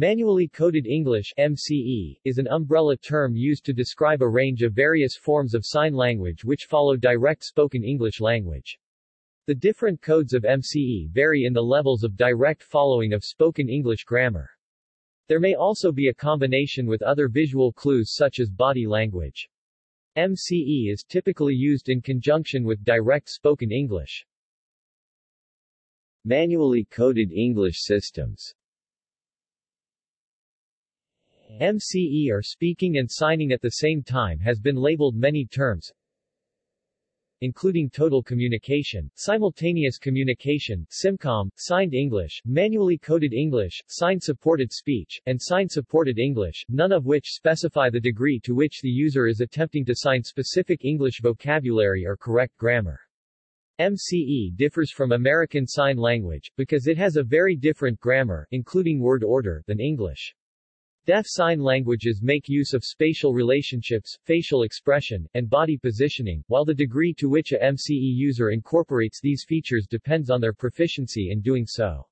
Manually Coded English MCE, is an umbrella term used to describe a range of various forms of sign language which follow direct spoken English language. The different codes of MCE vary in the levels of direct following of spoken English grammar. There may also be a combination with other visual clues such as body language. MCE is typically used in conjunction with direct spoken English. Manually coded English systems MCE or speaking and signing at the same time has been labeled many terms, including total communication, simultaneous communication, SIMCOM, signed English, manually coded English, sign-supported speech, and sign-supported English, none of which specify the degree to which the user is attempting to sign specific English vocabulary or correct grammar. MCE differs from American Sign Language, because it has a very different grammar, including word order, than English. Deaf sign languages make use of spatial relationships, facial expression, and body positioning, while the degree to which a MCE user incorporates these features depends on their proficiency in doing so.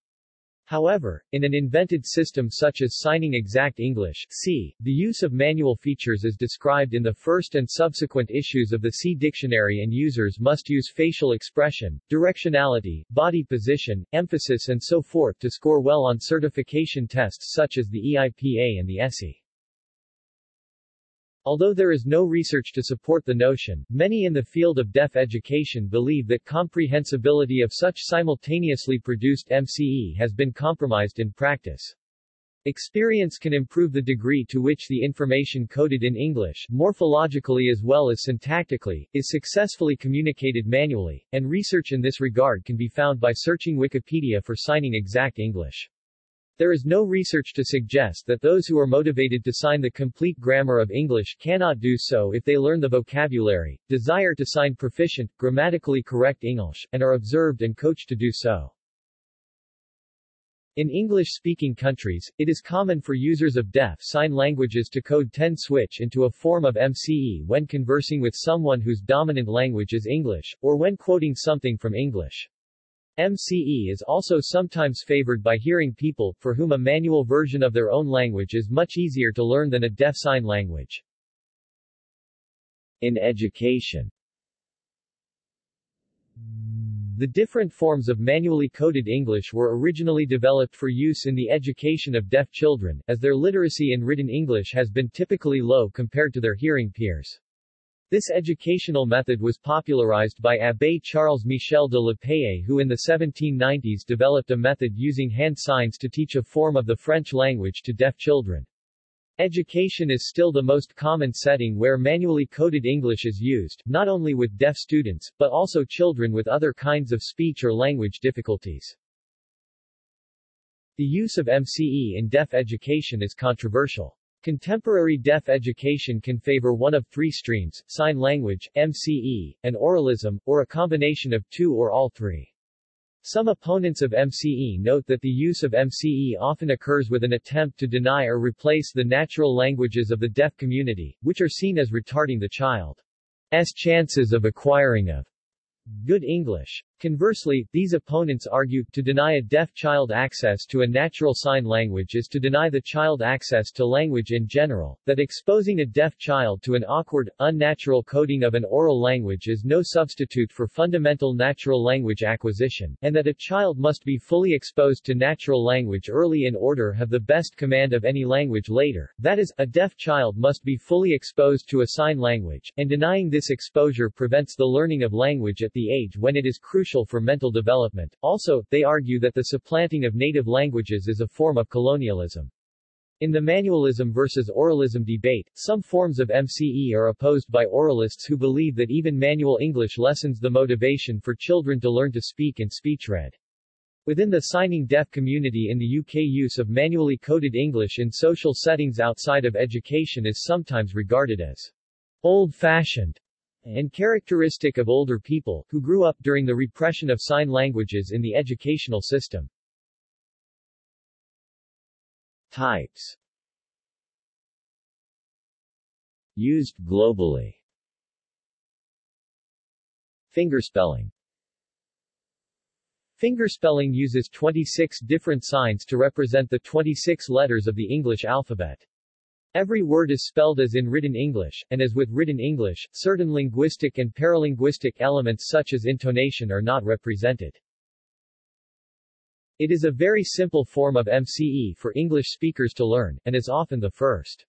However, in an invented system such as Signing Exact English C, the use of manual features is described in the first and subsequent issues of the C dictionary and users must use facial expression, directionality, body position, emphasis and so forth to score well on certification tests such as the EIPA and the ESSI. Although there is no research to support the notion, many in the field of deaf education believe that comprehensibility of such simultaneously produced MCE has been compromised in practice. Experience can improve the degree to which the information coded in English, morphologically as well as syntactically, is successfully communicated manually, and research in this regard can be found by searching Wikipedia for signing exact English. There is no research to suggest that those who are motivated to sign the complete grammar of English cannot do so if they learn the vocabulary, desire to sign proficient, grammatically correct English, and are observed and coached to do so. In English-speaking countries, it is common for users of deaf sign languages to code 10 switch into a form of MCE when conversing with someone whose dominant language is English, or when quoting something from English. MCE is also sometimes favored by hearing people, for whom a manual version of their own language is much easier to learn than a deaf sign language. In education The different forms of manually coded English were originally developed for use in the education of deaf children, as their literacy in written English has been typically low compared to their hearing peers. This educational method was popularized by Abbé Charles Michel de l'Épée who in the 1790s developed a method using hand signs to teach a form of the French language to deaf children. Education is still the most common setting where manually coded English is used, not only with deaf students, but also children with other kinds of speech or language difficulties. The use of MCE in deaf education is controversial. Contemporary deaf education can favor one of three streams, sign language, MCE, and oralism, or a combination of two or all three. Some opponents of MCE note that the use of MCE often occurs with an attempt to deny or replace the natural languages of the deaf community, which are seen as retarding the child's chances of acquiring of good English. Conversely, these opponents argue, to deny a deaf child access to a natural sign language is to deny the child access to language in general, that exposing a deaf child to an awkward, unnatural coding of an oral language is no substitute for fundamental natural language acquisition, and that a child must be fully exposed to natural language early in order to have the best command of any language later, that is, a deaf child must be fully exposed to a sign language, and denying this exposure prevents the learning of language at the age when it is crucial crucial for mental development. Also, they argue that the supplanting of native languages is a form of colonialism. In the manualism versus oralism debate, some forms of MCE are opposed by oralists who believe that even manual English lessens the motivation for children to learn to speak and speech read. Within the signing deaf community in the UK use of manually coded English in social settings outside of education is sometimes regarded as old-fashioned and characteristic of older people, who grew up during the repression of sign languages in the educational system. Types Used globally Fingerspelling Fingerspelling uses 26 different signs to represent the 26 letters of the English alphabet. Every word is spelled as in written English, and as with written English, certain linguistic and paralinguistic elements such as intonation are not represented. It is a very simple form of MCE for English speakers to learn, and is often the first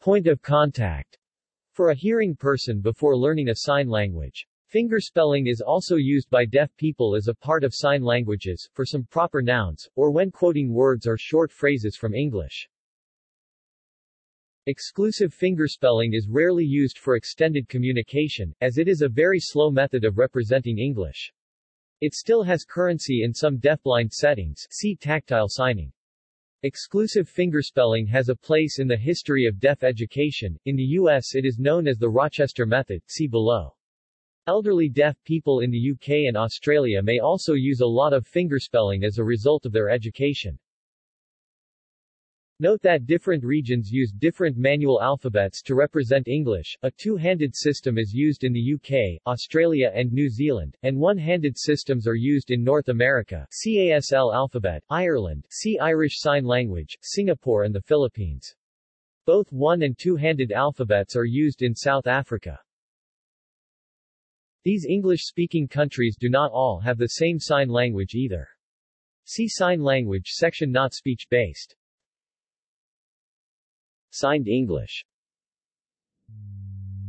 point of contact for a hearing person before learning a sign language. Fingerspelling is also used by deaf people as a part of sign languages, for some proper nouns, or when quoting words or short phrases from English. Exclusive fingerspelling is rarely used for extended communication, as it is a very slow method of representing English. It still has currency in some deafblind settings see tactile signing. Exclusive fingerspelling has a place in the history of deaf education. In the U.S. it is known as the Rochester Method, see below. Elderly deaf people in the UK and Australia may also use a lot of fingerspelling as a result of their education. Note that different regions use different manual alphabets to represent English. A two-handed system is used in the UK, Australia and New Zealand, and one-handed systems are used in North America CASL alphabet, Ireland, C Irish Sign Language, Singapore and the Philippines. Both one- and two-handed alphabets are used in South Africa. These English-speaking countries do not all have the same sign language either. See Sign Language section not speech-based. Signed English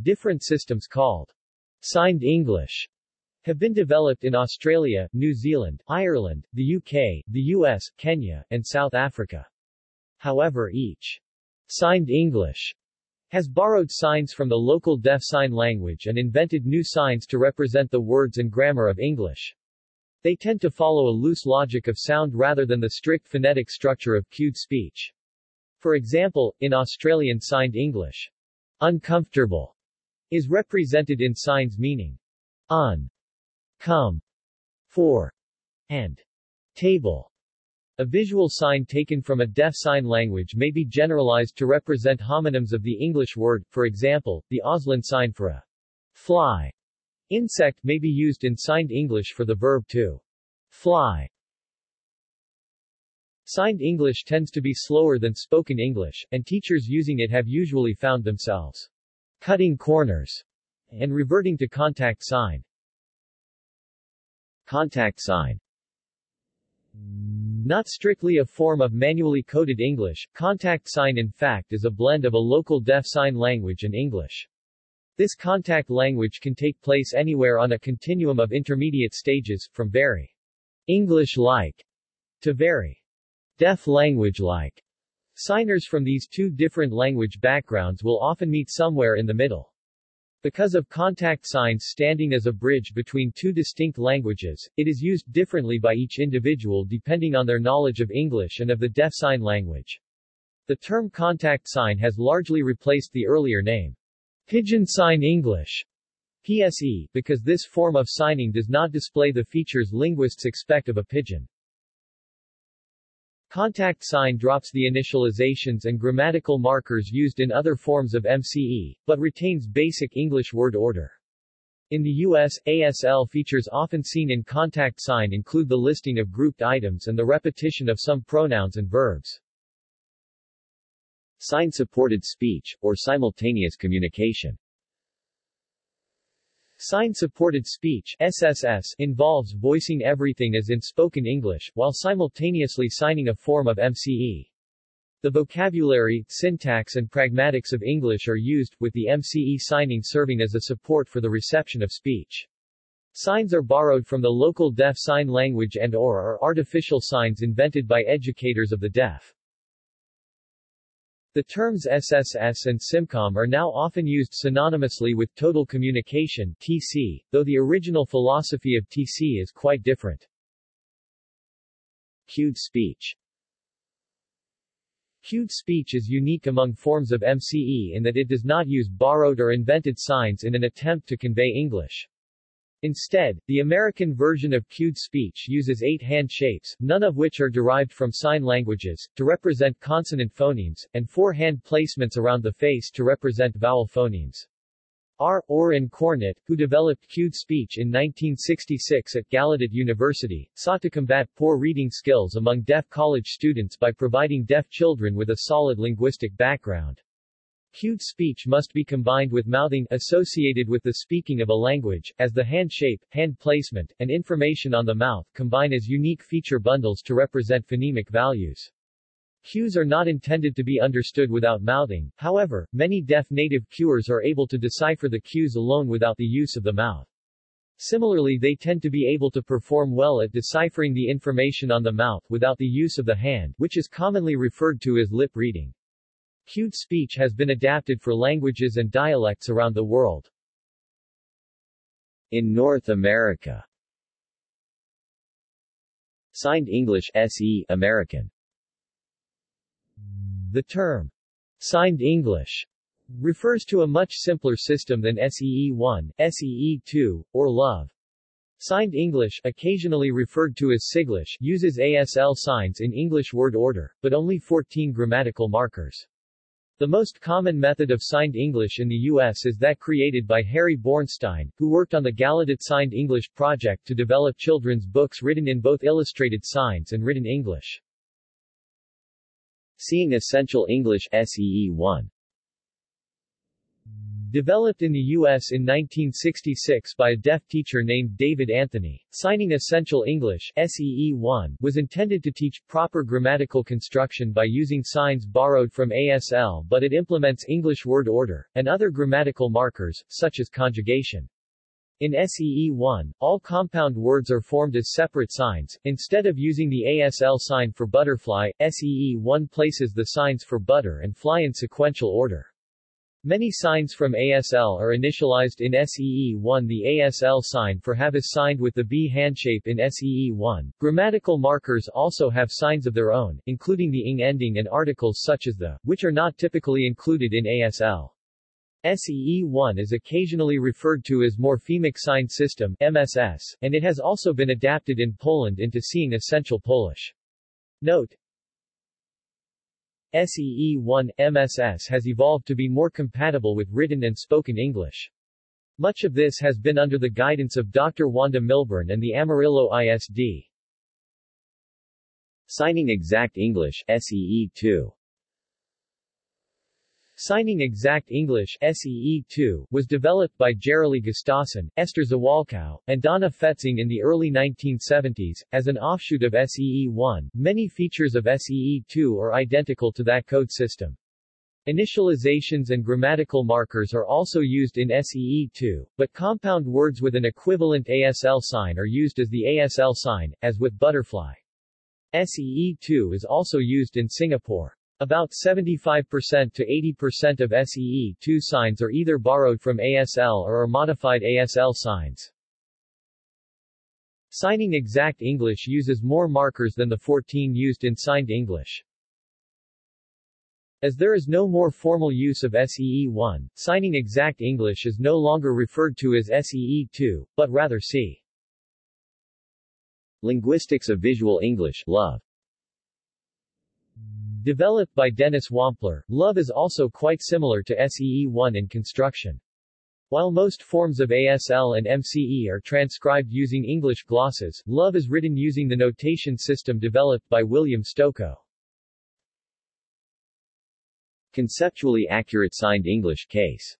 Different systems called Signed English have been developed in Australia, New Zealand, Ireland, the UK, the US, Kenya, and South Africa. However each Signed English has borrowed signs from the local deaf sign language and invented new signs to represent the words and grammar of English. They tend to follow a loose logic of sound rather than the strict phonetic structure of cued speech. For example, in Australian Signed English, uncomfortable is represented in signs meaning un, come, for, and table. A visual sign taken from a deaf sign language may be generalized to represent homonyms of the English word, for example, the Auslan sign for a fly insect may be used in signed English for the verb to fly. Signed English tends to be slower than spoken English, and teachers using it have usually found themselves cutting corners and reverting to contact sign. Contact sign not strictly a form of manually coded English, contact sign in fact is a blend of a local deaf sign language and English. This contact language can take place anywhere on a continuum of intermediate stages, from very English-like to very deaf language-like. Signers from these two different language backgrounds will often meet somewhere in the middle. Because of contact signs standing as a bridge between two distinct languages, it is used differently by each individual depending on their knowledge of English and of the deaf sign language. The term contact sign has largely replaced the earlier name, Pidgin Sign English, PSE, because this form of signing does not display the features linguists expect of a pidgin. Contact sign drops the initializations and grammatical markers used in other forms of MCE, but retains basic English word order. In the U.S., ASL features often seen in contact sign include the listing of grouped items and the repetition of some pronouns and verbs. Sign-supported speech, or simultaneous communication Sign-supported speech SSS involves voicing everything as in spoken English, while simultaneously signing a form of MCE. The vocabulary, syntax and pragmatics of English are used, with the MCE signing serving as a support for the reception of speech. Signs are borrowed from the local deaf sign language and or are artificial signs invented by educators of the deaf. The terms SSS and SIMCOM are now often used synonymously with Total Communication TC, though the original philosophy of TC is quite different. Cued speech Cued speech is unique among forms of MCE in that it does not use borrowed or invented signs in an attempt to convey English. Instead, the American version of cued speech uses eight hand shapes, none of which are derived from sign languages, to represent consonant phonemes, and four hand placements around the face to represent vowel phonemes. R. Orin Cornett, who developed cued speech in 1966 at Gallaudet University, sought to combat poor reading skills among deaf college students by providing deaf children with a solid linguistic background. Cued speech must be combined with mouthing associated with the speaking of a language, as the hand shape, hand placement, and information on the mouth combine as unique feature bundles to represent phonemic values. Cues are not intended to be understood without mouthing, however, many deaf native cuers are able to decipher the cues alone without the use of the mouth. Similarly they tend to be able to perform well at deciphering the information on the mouth without the use of the hand, which is commonly referred to as lip reading. Cued speech has been adapted for languages and dialects around the world. In North America Signed English SE American the term signed English refers to a much simpler system than SEE1, SEE2, or LOVE. Signed English, occasionally referred to as Siglish, uses ASL signs in English word order, but only 14 grammatical markers. The most common method of signed English in the U.S. is that created by Harry Bornstein, who worked on the Gallaudet Signed English project to develop children's books written in both illustrated signs and written English. Seeing Essential English SEE1 Developed in the U.S. in 1966 by a deaf teacher named David Anthony, Signing Essential English SEE1 was intended to teach proper grammatical construction by using signs borrowed from ASL but it implements English word order, and other grammatical markers, such as conjugation. In SEE1, all compound words are formed as separate signs. Instead of using the ASL sign for butterfly, SEE1 places the signs for butter and fly in sequential order. Many signs from ASL are initialized in SEE1. The ASL sign for have is signed with the B handshape in SEE1. Grammatical markers also have signs of their own, including the ing ending and articles such as the, which are not typically included in ASL. SEE1 is occasionally referred to as Morphemic Sign System MSS, and it has also been adapted in Poland into Seeing Essential Polish. Note SEE1 MSS has evolved to be more compatible with written and spoken English. Much of this has been under the guidance of Dr. Wanda Milburn and the Amarillo ISD. Signing Exact English SEE2 Signing Exact English SEE2 was developed by Gerilee Gustason, Esther Zawolkow, and Donna Pfetzing in the early 1970s. As an offshoot of SEE1, many features of SEE2 are identical to that code system. Initializations and grammatical markers are also used in SEE2, but compound words with an equivalent ASL sign are used as the ASL sign, as with butterfly. SEE2 is also used in Singapore. About 75% to 80% of SEE2 signs are either borrowed from ASL or are modified ASL signs. Signing Exact English uses more markers than the 14 used in Signed English. As there is no more formal use of SEE1, Signing Exact English is no longer referred to as SEE2, but rather C. Linguistics of Visual English, LOVE Developed by Dennis Wampler, Love is also quite similar to SEE1 in construction. While most forms of ASL and MCE are transcribed using English glosses, Love is written using the notation system developed by William Stokoe. Conceptually accurate signed English case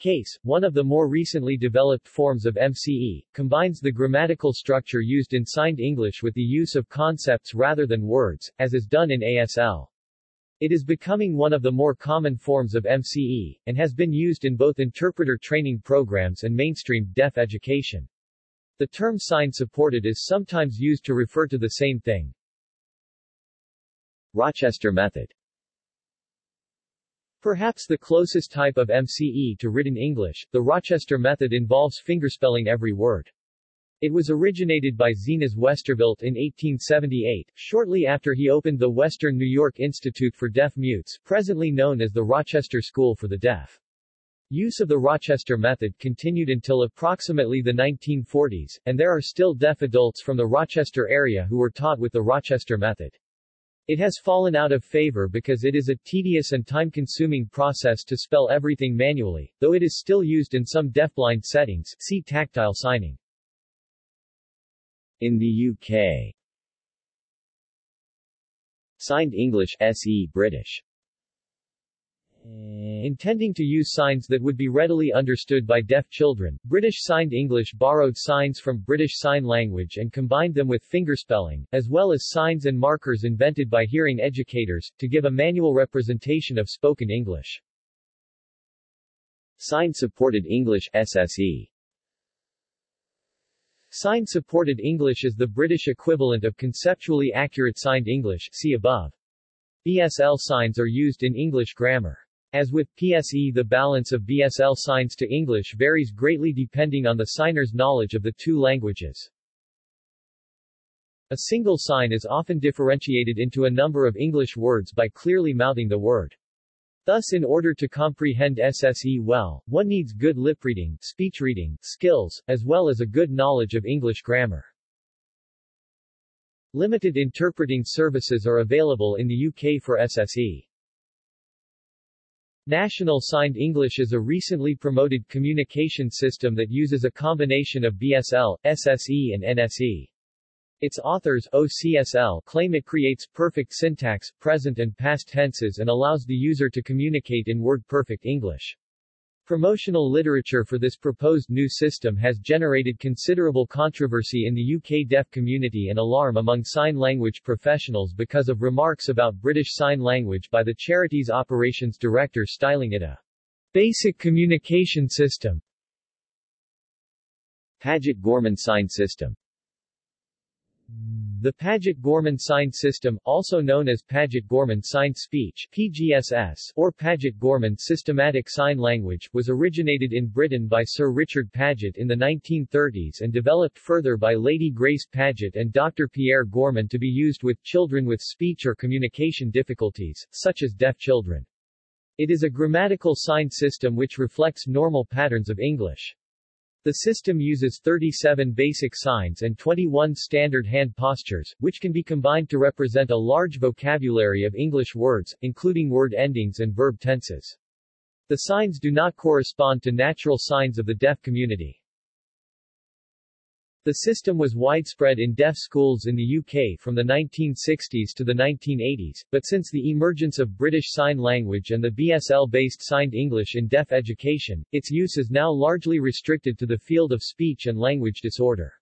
Case, one of the more recently developed forms of MCE, combines the grammatical structure used in signed English with the use of concepts rather than words, as is done in ASL. It is becoming one of the more common forms of MCE, and has been used in both interpreter training programs and mainstream deaf education. The term sign supported is sometimes used to refer to the same thing. Rochester method Perhaps the closest type of MCE to written English, the Rochester method involves fingerspelling every word. It was originated by Zenas Westervelt in 1878, shortly after he opened the Western New York Institute for Deaf Mutes, presently known as the Rochester School for the Deaf. Use of the Rochester method continued until approximately the 1940s, and there are still deaf adults from the Rochester area who were taught with the Rochester method. It has fallen out of favor because it is a tedious and time-consuming process to spell everything manually, though it is still used in some deafblind settings see tactile signing. In the UK Signed English SE British Eh, intending to use signs that would be readily understood by deaf children, British Signed English borrowed signs from British Sign Language and combined them with fingerspelling, as well as signs and markers invented by hearing educators, to give a manual representation of spoken English. Sign-supported English SSE Sign-supported English is the British equivalent of conceptually accurate signed English see above. BSL signs are used in English grammar. As with PSE the balance of BSL signs to English varies greatly depending on the signer's knowledge of the two languages. A single sign is often differentiated into a number of English words by clearly mouthing the word. Thus in order to comprehend SSE well, one needs good lip reading, speech reading, skills, as well as a good knowledge of English grammar. Limited interpreting services are available in the UK for SSE. National Signed English is a recently promoted communication system that uses a combination of BSL, SSE and NSE. Its authors, OCSL, claim it creates perfect syntax, present and past tenses and allows the user to communicate in word-perfect English. Promotional literature for this proposed new system has generated considerable controversy in the UK deaf community and alarm among sign language professionals because of remarks about British Sign Language by the charity's operations director styling it a basic communication system. Paget-Gorman Sign System the Paget-Gorman Sign System, also known as Paget-Gorman Signed Speech PGSS, or Paget-Gorman Systematic Sign Language, was originated in Britain by Sir Richard Paget in the 1930s and developed further by Lady Grace Paget and Dr. Pierre Gorman to be used with children with speech or communication difficulties, such as deaf children. It is a grammatical sign system which reflects normal patterns of English. The system uses 37 basic signs and 21 standard hand postures, which can be combined to represent a large vocabulary of English words, including word endings and verb tenses. The signs do not correspond to natural signs of the deaf community. The system was widespread in deaf schools in the UK from the 1960s to the 1980s, but since the emergence of British Sign Language and the BSL-based Signed English in deaf education, its use is now largely restricted to the field of speech and language disorder.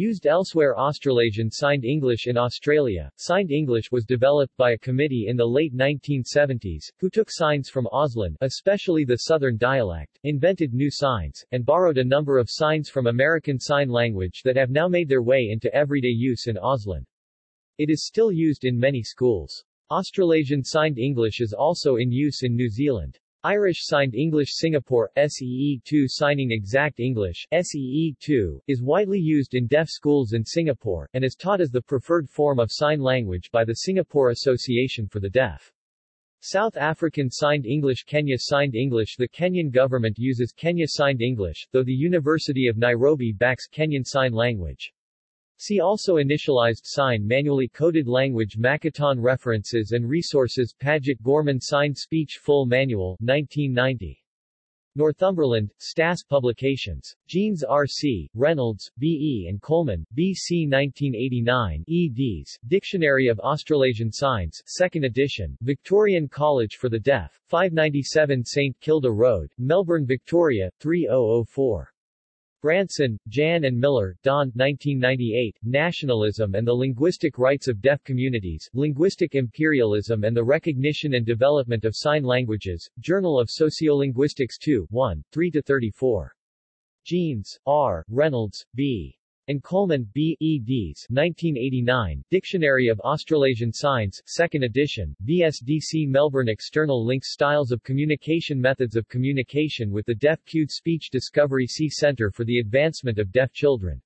Used elsewhere Australasian Signed English in Australia, Signed English was developed by a committee in the late 1970s, who took signs from Auslan especially the Southern dialect, invented new signs, and borrowed a number of signs from American Sign Language that have now made their way into everyday use in Auslan. It is still used in many schools. Australasian Signed English is also in use in New Zealand. Irish Signed English Singapore SEE2 Signing Exact English SEE2 is widely used in deaf schools in Singapore, and is taught as the preferred form of sign language by the Singapore Association for the Deaf. South African Signed English Kenya Signed English The Kenyan government uses Kenya Signed English, though the University of Nairobi backs Kenyan Sign Language. See also Initialized Sign Manually Coded Language Makaton References and Resources Paget-Gorman Signed Speech Full Manual 1990. Northumberland, Stas Publications. Jeans R.C., Reynolds, B.E. and Coleman, B.C. 1989, eds. Dictionary of Australasian Signs, 2nd edition, Victorian College for the Deaf, 597 St Kilda Road, Melbourne, Victoria, 3004. Branson, Jan and Miller, Don 1998, Nationalism and the Linguistic Rights of Deaf Communities, Linguistic Imperialism and the Recognition and Development of Sign Languages, Journal of Sociolinguistics 2, 1, 3-34. Jeans, R., Reynolds, B and Coleman, B. eds. 1989, Dictionary of Australasian Signs, 2nd edition, VSDC Melbourne External links Styles of Communication Methods of Communication with the Deaf Cued Speech Discovery C Centre for the Advancement of Deaf Children